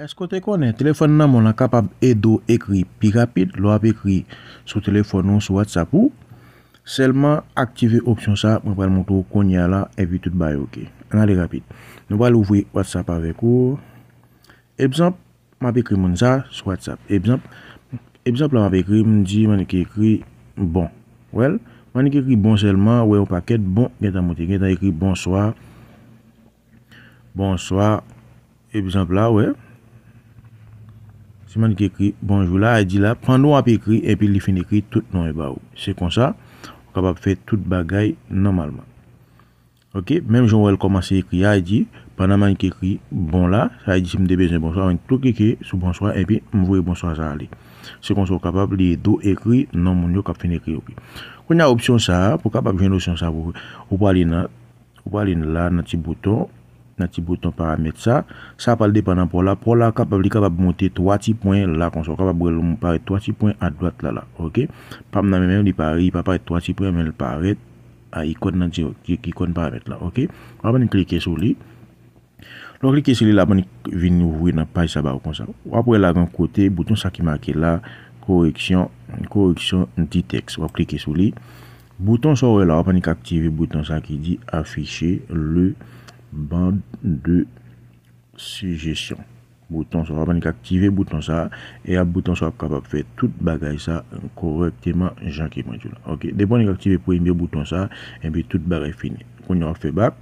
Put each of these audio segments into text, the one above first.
Esko te konen, telefon nan moun an kapab edo ekri pi rapid, lo ap ekri sou telefon nou sou WhatsApp ou, selman aktive opsyon sa, mwen pral la, evi tout baye ok. An ale rapid. Nou pral ouvri WhatsApp avek ou. Ebzamp, mwen ap WhatsApp. Ebzamp, ebzamp la mwen bon. Well, mwen ek ekri bon bon, gen ta ekri bonsoir. Bonsoir. Ebzamp la, wè. Si man ki ekri bonjou la, a di la, pran nou ap ekri, epi li fin ekri tout nou e ba ou. Se kon sa, ou kapap fe tout bagay normalman. Ok, menm joun wèl komanse ekri, a di, pandan man ki ekri bon la, a di si mde bezen bonsoir, an tout ekri sou bonsoir, epi mvouye bonsoir sa ale. Se kon sa, ou kapap li do ekri, nan moun yo kap fin ekri ok. Kon ya opsyon sa, pou kapap jen opsyon sa, ou pali nan, ou pali nan la, nan ti bouton, nan ti bouton paramet sa, sa pal depan nan pou la, pou la kapab li kapab monte 3 ti point la konso, kapab brel moun pare 3 ti point a doat la la, ok? Pam nan men men li pare, li pa pare 3 ti point, men li pare a ikon nan ti, ikon paramet la, ok? Wapan ni klike sou li, lò klike sou li la, wapan ni vin nou vwe nan pay sa ba ou konsa, wapwe la gen kote, bouton sa ki make la, koreksyon, koreksyon di teks, wap klike sou li, bouton sa wè la, wapan ni kaktive bouton sa ki di afiche le bande de sujesyon. Bouton wap anik aktive bouton sa, e ap bouton sa ap kapap fe tout bagay sa korekteman jan ki mwen jou la. Ok, anik aktive pou ime bouton sa, e bi tout bagay fini. Koun yo ap fe bak.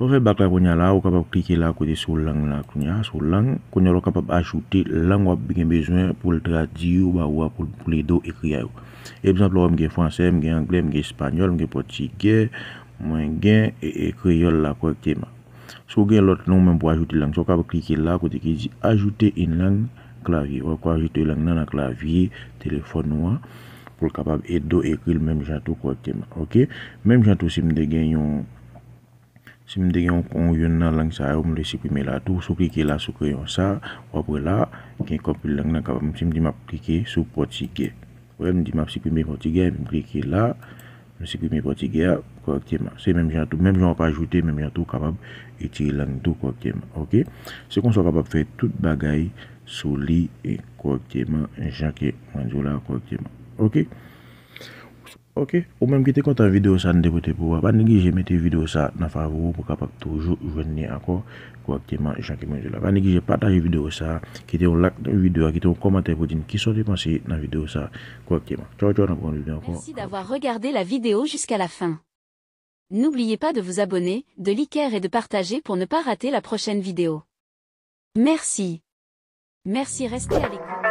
Wap fe bak la koun ya la, wap kapap klike la kote sou lang la koun ya, sou lang. Yo wap kapap ajoute lang wap bigen bezwen pou l tradi ou wap pou le do ekri a yo. E bizant wap mge franse, mge angle, mge espanyol, mge potige, mwen gen e ekri kreyol la korekteman. Sou gen lot nou men pou ajoute lang. Sou ka pou klike la kote ki di ajoute in lang klavye. Ou kwa ajoute lang nan a klavye, telefon ou an. Pou l kapab edo ekri l menm jantou korekteman. Ok? Menm jantou si mde gen yon... Si mde gen yon kon yon nan lang sa yo mle siprime la tou. Sou klike la sou kreyon sa. Wapre la, gen kopi lang nan kapab. Si mdi map klike sou potige. Ou mdi map siprime potige, mklike la... la, mdi siprime potige, korekteman. Se menm jantou, menm jantou pa ajoute, menm jantou kapab iti lang tou korekteman. Ok? Se kon so kapab fe tout bagay sou li e korekteman janke manjou la korekteman. Ok? Ok? Ou menm ki te kontan video sa n depote pou wap. An negi je mette video sa nan favou pou kapab toujou jwenni akor korekteman janke manjou la. An negi je pataje video sa ki te ou lak nan video ki te ou komante pou din ki so te panse nan video sa korekteman. Chow chow nan kon video akor. Merci d'avoir regardé la vidéo jusqu'à la fin. N'oubliez pas de vous abonner, de liker et de partager pour ne pas rater la prochaine vidéo. Merci. Merci, restez à l'écoute.